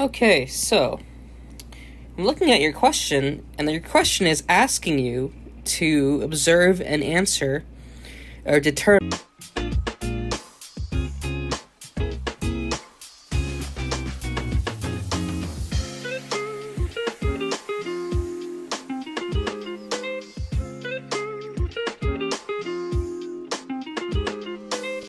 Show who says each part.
Speaker 1: Okay, so I'm looking at your question, and your question is asking you to observe and answer or determine.